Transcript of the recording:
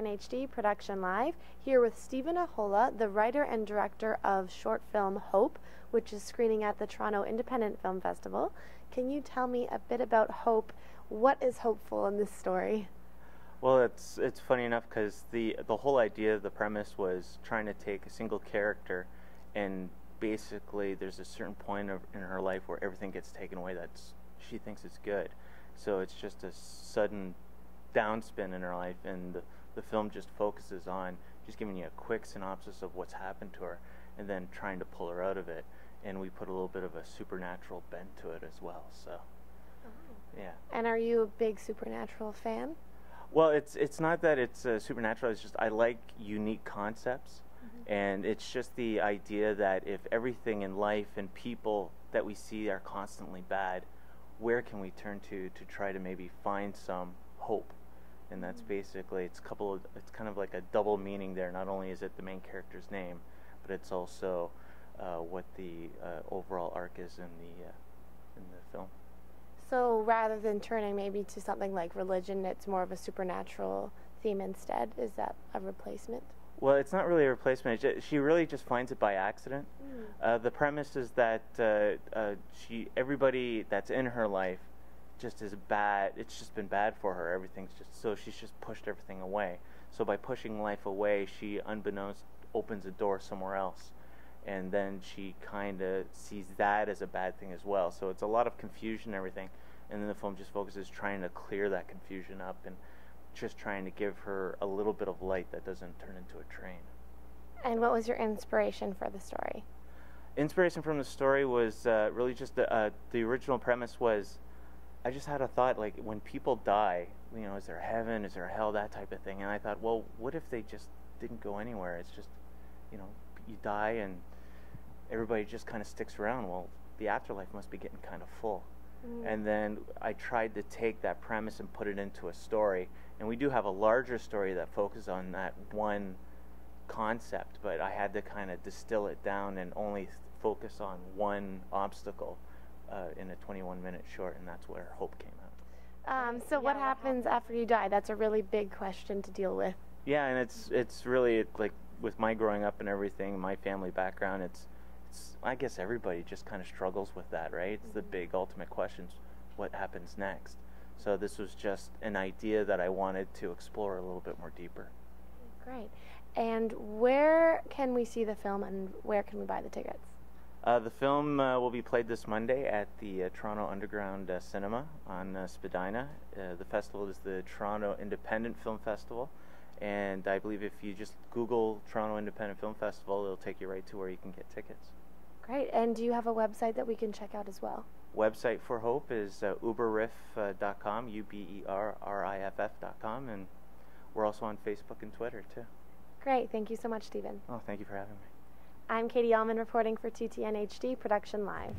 TTNHD Production Live, here with Steven Ahola, the writer and director of short film Hope, which is screening at the Toronto Independent Film Festival. Can you tell me a bit about Hope? What is hopeful in this story? Well, it's it's funny enough because the the whole idea, the premise was trying to take a single character, and basically there's a certain point of, in her life where everything gets taken away that she thinks is good, so it's just a sudden downspin in her life, and the, the film just focuses on just giving you a quick synopsis of what's happened to her, and then trying to pull her out of it, and we put a little bit of a supernatural bent to it as well. So, oh. yeah. And are you a big supernatural fan? Well, it's it's not that it's uh, supernatural. It's just I like unique concepts, mm-hmm. and it's just the idea that if everything in life and people that we see are constantly bad, where can we turn to to try to maybe find some hope? And that's basically it's a couple of it's kind of like a double meaning there. Not only is it the main character's name, but it's also uh, what the uh, overall arc is in the uh, in the film. So rather than turning maybe to something like religion, it's more of a supernatural theme instead. Is that a replacement? Well, it's not really a replacement. Just, she really just finds it by accident. Mm. Uh, the premise is that uh, uh, she, everybody that's in her life, just is bad. It's just been bad for her. Everything's just so she's just pushed everything away. So by pushing life away, she unbeknownst opens a door somewhere else, and then she kind of sees that as a bad thing as well. So it's a lot of confusion and everything and then the film just focuses trying to clear that confusion up and just trying to give her a little bit of light that doesn't turn into a train. And what was your inspiration for the story? Inspiration from the story was uh, really just the, uh, the original premise was I just had a thought like when people die, you know, is there heaven, is there hell, that type of thing. And I thought, well, what if they just didn't go anywhere? It's just, you know, you die and everybody just kind of sticks around. Well, the afterlife must be getting kind of full. Mm. And then I tried to take that premise and put it into a story. And we do have a larger story that focuses on that one concept, but I had to kind of distill it down and only focus on one obstacle uh, in a 21 minute short, and that's where Hope came out. Um, so, yeah, what happens after you die? That's a really big question to deal with. Yeah, and it's it's really like with my growing up and everything, my family background, it's I guess everybody just kind of struggles with that, right? It's the big ultimate questions what happens next? So this was just an idea that I wanted to explore a little bit more deeper. Great. And where can we see the film and where can we buy the tickets? Uh, the film uh, will be played this Monday at the uh, Toronto Underground uh, Cinema on uh, Spadina. Uh, the festival is the Toronto Independent Film Festival. And I believe if you just Google Toronto Independent Film Festival, it'll take you right to where you can get tickets. Great. And do you have a website that we can check out as well? Website for Hope is uh, uberriff.com, U B E R R I F F.com, and we're also on Facebook and Twitter too. Great. Thank you so much, Steven. Oh, thank you for having me. I'm Katie Uhlmann reporting for TTNHD Production Live.